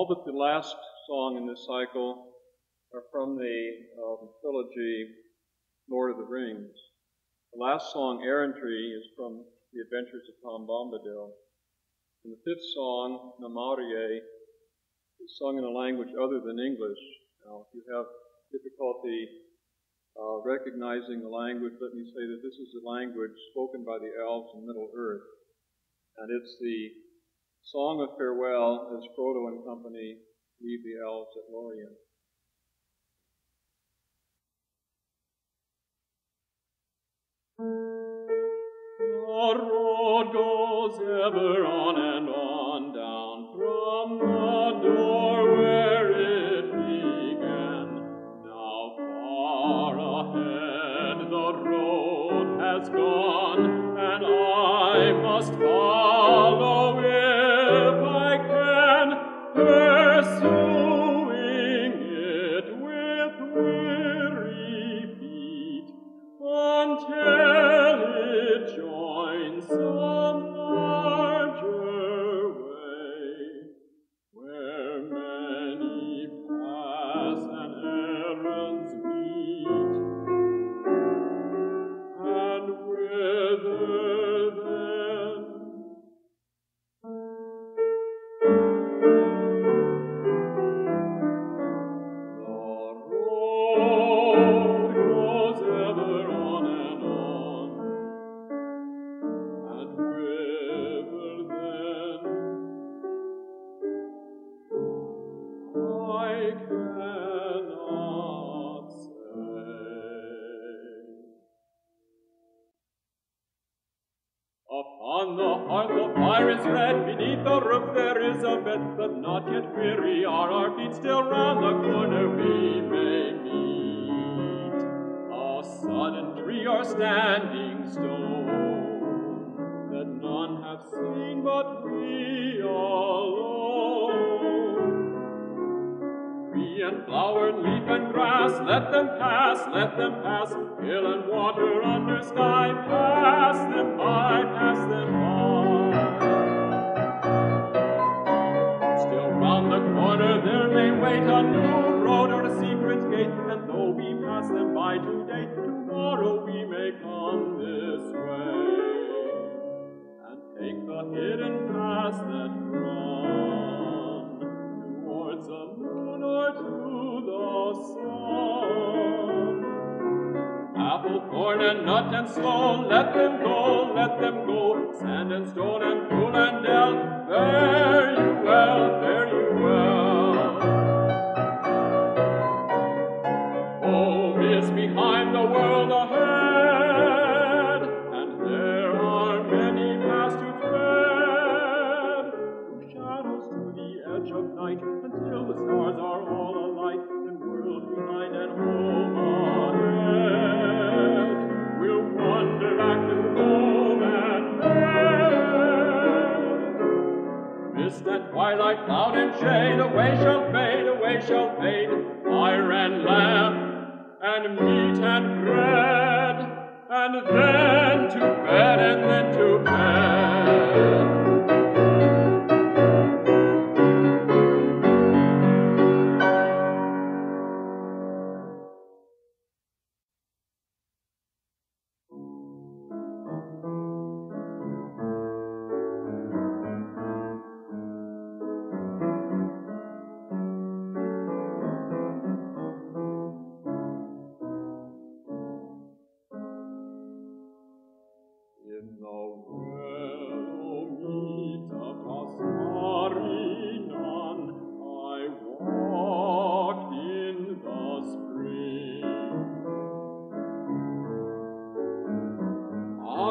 all but the last song in this cycle are from the um, trilogy Lord of the Rings. The last song, Errantry, is from The Adventures of Tom Bombadil. And the fifth song, Namarie, is sung in a language other than English. Now, if you have difficulty uh, recognizing the language, let me say that this is the language spoken by the elves in Middle Earth. And it's the song of farewell as Frodo and company leave the elves at Lorien. The road goes ever on and on not yet weary are our feet, still round the corner we may meet. A sudden tree or standing stone, that none have seen but we alone. Tree and flower, leaf and grass, let them pass, let them pass, hill and water under sky, pass there a new road or a secret gate, and though we pass them by today, tomorrow we may come this way and take the hidden paths that run towards the moon or to the sun. Apple, thorn, and nut and sloe, let them go, let them go. Sand and stone and pool and dell, fare you is behind the world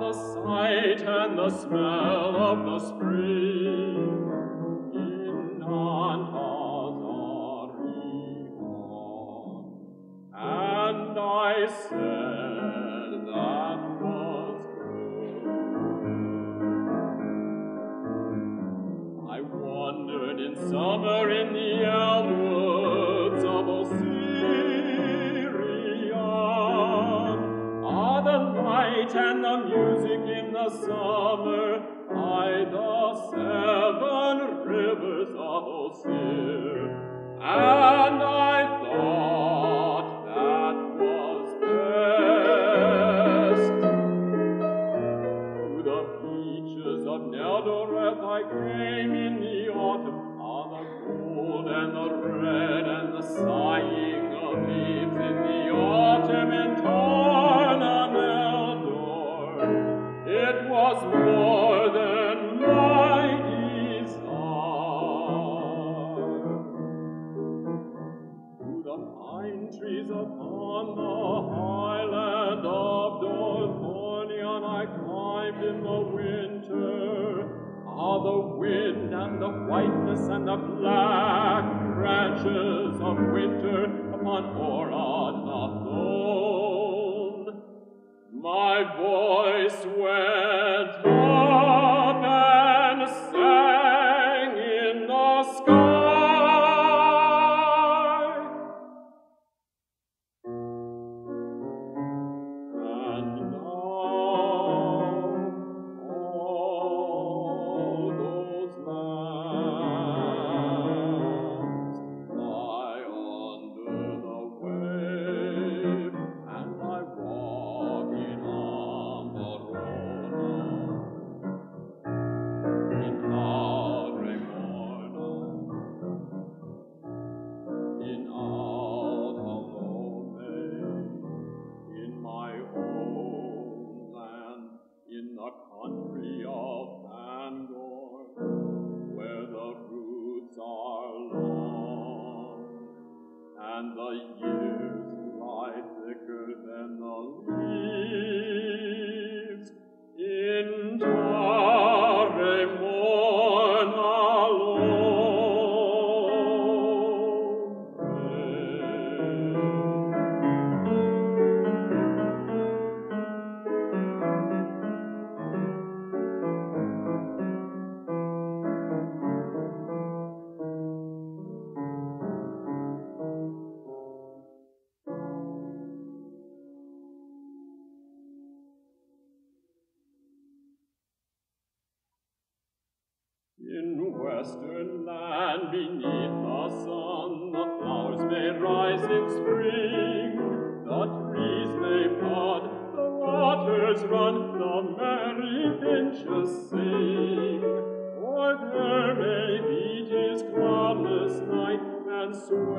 the sight and the smell of the spring in Nan-tasarion. And I said that was good. I wandered in summer in the elm woods of Ossiriand. Ah, the light and the music summer, by the seven rivers of old And black branches of winter upon Oran alone. My voice went soon.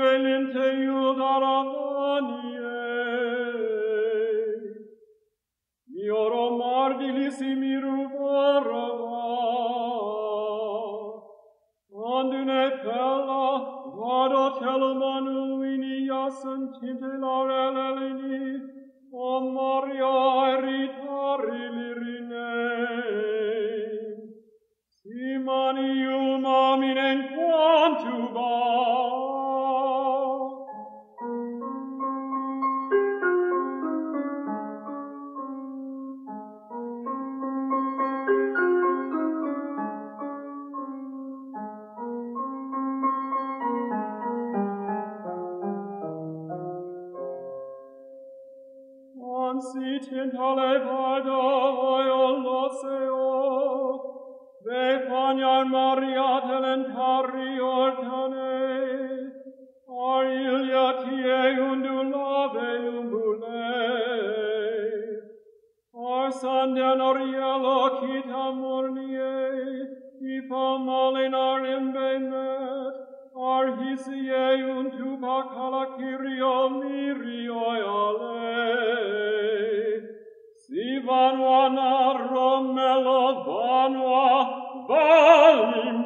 velente iuda Romaniei, mio romar vilissimi ruvarova, andune pella vado telmanu inia sentite laurelelini, o Maria eritari lirinei, si manium aminen quantum sit alle vada oil noseo, ve panian Maria delentari ortane, ar ilia tie undulave umbule, ar sandian orielo citam Vanua romelo vanua valimar,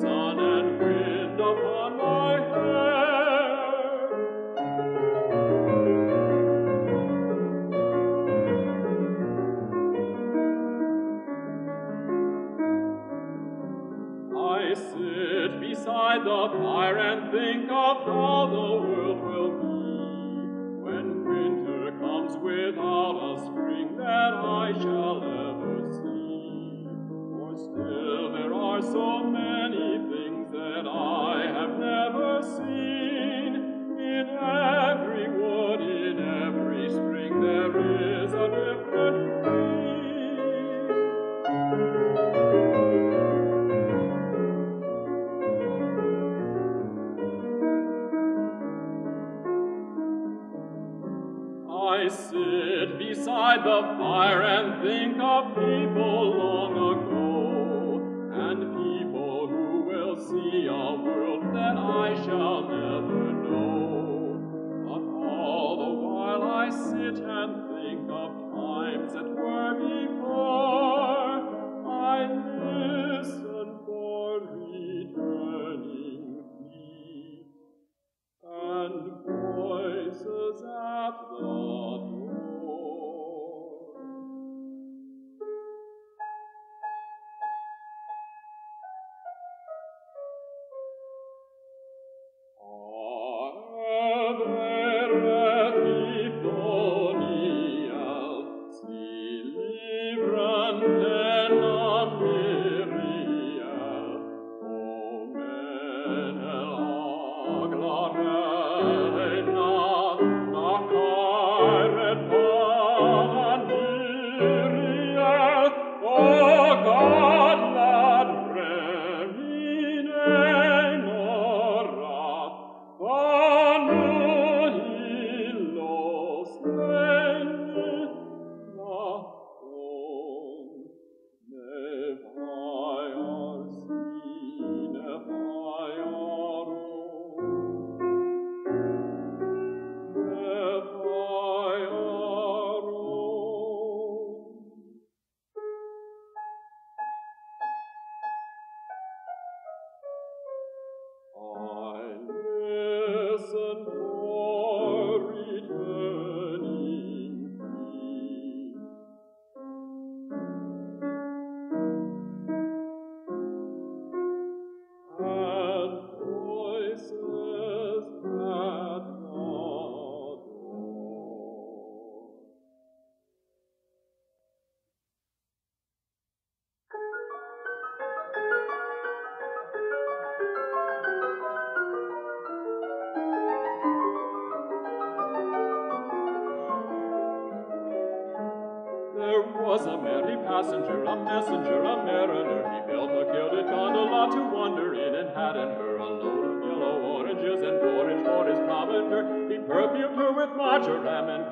sun and wind upon my hair. I sit beside the fire and think of all the so many things that I have never seen. In every wood, in every spring, there is a different tree. I sit beside the voices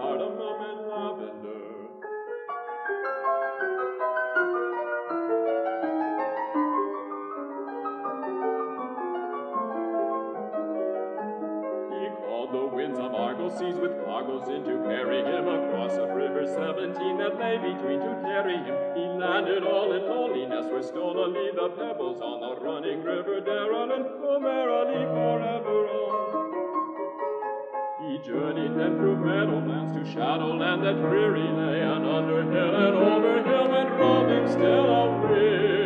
cardamom and lavender. the winds of argosies with cargoes in to carry him across a river seventeen that lay between to carry him. He landed all in loneliness where stonily the pebbles on the running river Derrilyn go merrily forever. Journeyed then through meadowlands to shadowland that dreary lay, and under hill and over hill went roaming still a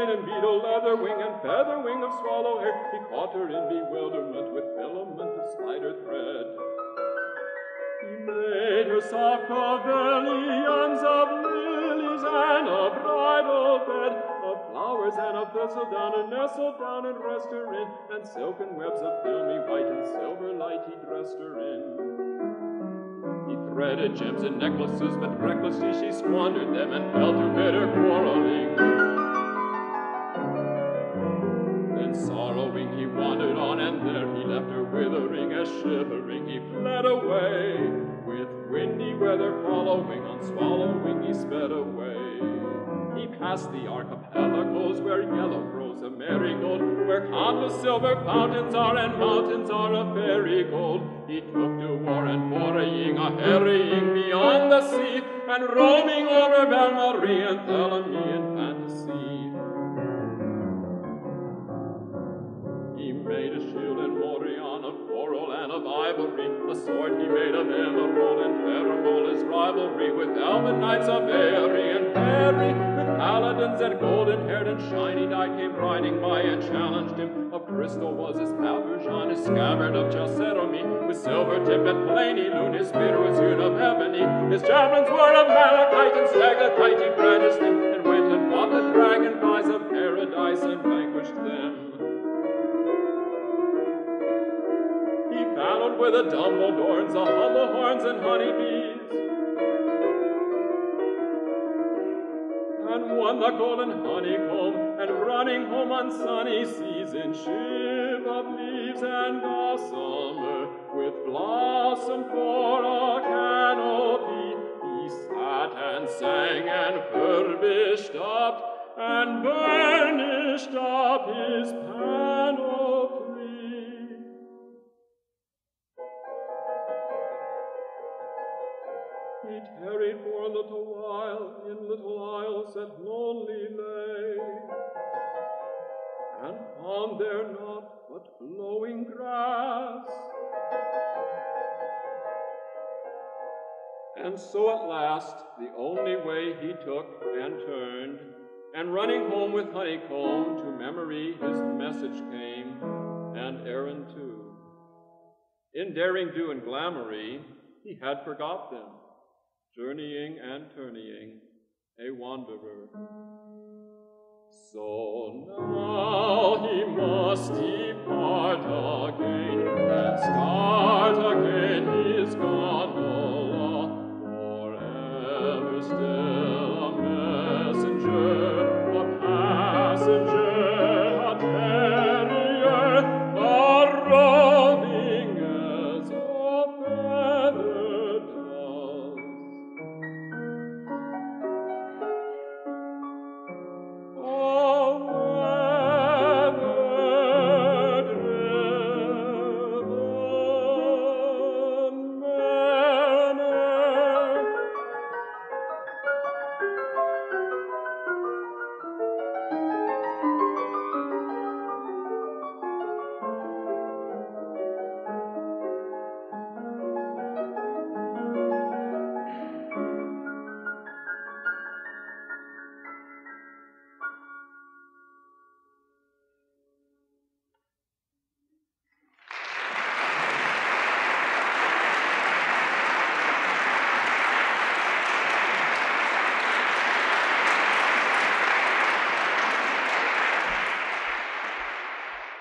Vine beetle, leather wing, and feather wing of swallow hair. He caught her in bewilderment with filament of spider thread. He made her soft pavilions of lilies and a bridal bed of flowers and of thistledown and nestled down and rest her in, and silken webs of filmy white and silver light he dressed her in. He threaded gems and necklaces, but recklessly she squandered them and fell to bitter quarreling. Shivering. He fled away, with windy weather following, on swallowing he sped away. He passed the archipelagos where yellow grows a marigold, where countless silver fountains are and mountains are of fairy gold. He took to war and foraying, a harrying beyond the sea, and roaming over Belmarie and Thellamie in rivalry with elven knights of Aerie and Faerie, with paladins and golden-haired and shiny-eyed came riding by and challenged him. Of crystal was his habergeon, his scabbard of chalcedony, with silver tip and plenilune, his spear was hewn of ebony, his javelins were of malachite and stalactite. He brandished them and went and fought the dragonflies of paradise and vanquished them. He battled with the Dumbledores, the Hummerhorns, and honeybees, won the golden honeycomb, and running home on sunny seas in ship of leaves and gossamer, with blossom for a canopy, he sat and sang and furbished up and burnished up his panoply. He tarried for a little while in little isles that lonely lay, and found there naught but blowing grass. And so at last the only way he took and turned, and running home with honeycomb to memory his message came, and errand too. In daring do and glamoury he had forgot them journeying and turning, a wanderer. So now he must depart again, and start again his gone.